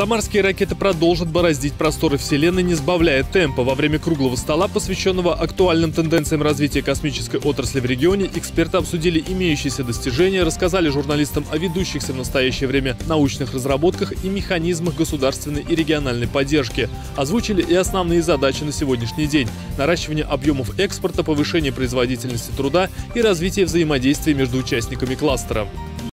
Самарские ракеты продолжат бороздить просторы Вселенной, не сбавляя темпа. Во время круглого стола, посвященного актуальным тенденциям развития космической отрасли в регионе, эксперты обсудили имеющиеся достижения, рассказали журналистам о ведущихся в настоящее время научных разработках и механизмах государственной и региональной поддержки. Озвучили и основные задачи на сегодняшний день – наращивание объемов экспорта, повышение производительности труда и развитие взаимодействия между участниками кластера.